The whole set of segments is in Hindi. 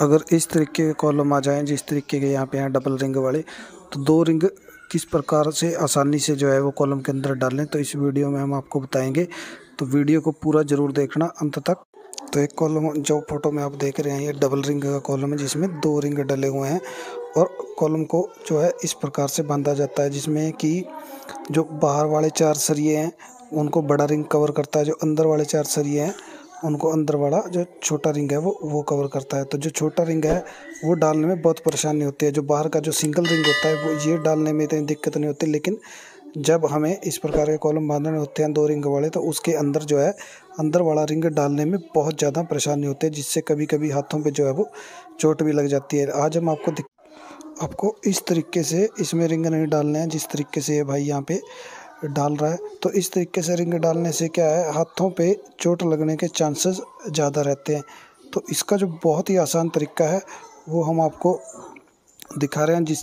अगर इस तरीके के कॉलम आ जाएँ, जिस तरीके के यहाँ पे हैं डबल रिंग वाले तो दो रिंग किस प्रकार से आसानी से जो है वो कॉलम के अंदर डालें तो इस वीडियो में हम आपको बताएँगे। तो वीडियो को पूरा ज़रूर देखना अंत तक। तो एक कॉलम, जो फ़ोटो में आप देख रहे हैं, ये डबल रिंग का कॉलम है, जिसमें दो रिंग डले हुए हैं और कॉलम को जो है इस प्रकार से बांधा जाता है, जिसमें कि जो बाहर वाले चार सरिए हैं, उनको बड़ा रिंग कवर करता है, जो अंदर वाले चार सरिये हैं उनको अंदर वाला जो छोटा रिंग है वो वो कवर करता है। तो जो छोटा रिंग है, वो डालने में बहुत परेशानी होती है। जो बाहर का जो सिंगल रिंग होता है, वो ये डालने में इतनी दिक्कत नहीं होती। लेकिन जब हमें इस प्रकार के कॉलम बांधने होते हैं, दो रिंग वाले तो उसके अंदर जो है, अंदर वाला रिंग डालने में बहुत ज़्यादा परेशानी होती है, जिससे कभी कभी हाथों पे जो है, वो चोट भी लग जाती है। आज हम आपको आपको इस तरीके से इसमें रिंग नहीं डालने हैं, जिस तरीके से ये भाई यहाँ पे डाल रहा है। तो इस तरीके से रिंग डालने से क्या है, हाथों पे चोट लगने के चांसेस ज़्यादा रहते हैं। तो इसका जो बहुत ही आसान तरीका है, वो हम आपको दिखा रहे हैं, जिस,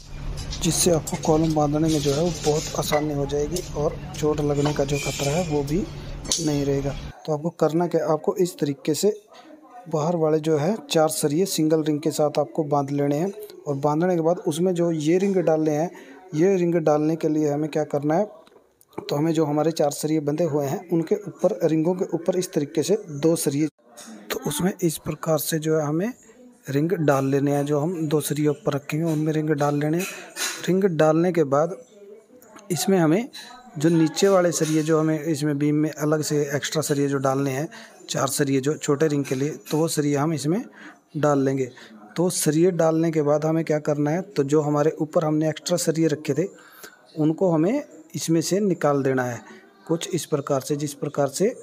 जिससे आपको कॉलम बांधने में जो है वो बहुत आसानी हो जाएगी और चोट लगने का जो खतरा है, वो भी नहीं रहेगा। तो आपको करना क्या आपको इस तरीके से बाहर वाले जो है, चार सरिये सिंगल रिंग के साथ आपको बाँध लेने हैं। और बांधने के बाद उसमें जो ये रिंग डालने हैं, ये रिंग डालने के लिए हमें क्या करना है तो हमें जो हमारे चार सरिये बंधे हुए हैं, उनके ऊपर, रिंगों के ऊपर इस तरीके से दो सरिये। तो उसमें इस प्रकार से जो है हमें रिंग डाल लेने हैं, जो हम दो सरिये ऊपर रखेंगे उनमें रिंग डाल लेने रिंग डालने के बाद इसमें हमें जो नीचे वाले सरिये जो हमें इसमें बीम में अलग से एक्स्ट्रा सरिये जो डालने हैं, चार सरिये जो छोटे रिंग के लिए तो वो सरिये हम इसमें डाल लेंगे। तो सरिये डालने के बाद हमें क्या करना है तो जो हमारे ऊपर हमने एक्स्ट्रा सरिये रखे थे, उनको हमें इसमें से निकाल देना है। कुछ इस प्रकार से, जिस प्रकार से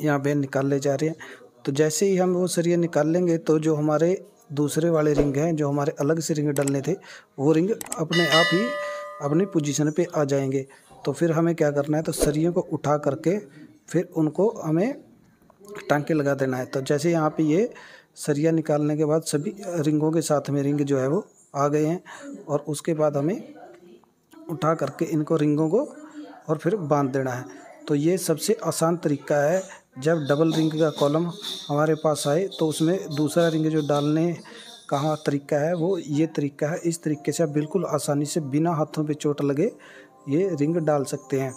यहाँ पे निकाल ले जा रहे हैं। तो जैसे ही हम वो सरिये निकाल लेंगे तो जो हमारे दूसरे वाले रिंग हैं, जो हमारे अलग से रिंग डलने थे, वो रिंग अपने आप ही अपनी पोजीशन पे आ जाएँगे। तो फिर हमें क्या करना है तो सरियों को उठा करके फिर उनको हमें टांके लगा देना है। तो जैसे यहाँ पे ये सरिया निकालने के बाद सभी रिंगों के साथ में रिंग जो है वो आ गए हैं और उसके बाद हमें उठा करके इनको रिंगों को और फिर बाँध देना है। तो ये सबसे आसान तरीका है। जब डबल रिंग का कॉलम हमारे पास आए तो उसमें दूसरा रिंग जो डालने का तरीका है, वो ये तरीका है। इस तरीके से आप बिल्कुल आसानी से बिना हाथों पे चोट लगे ये रिंग डाल सकते हैं।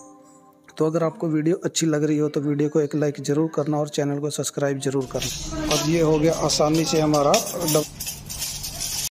तो अगर आपको वीडियो अच्छी लग रही हो तो वीडियो को एक लाइक ज़रूर करना और चैनल को सब्सक्राइब ज़रूर करना। अब ये हो गया आसानी से हमारा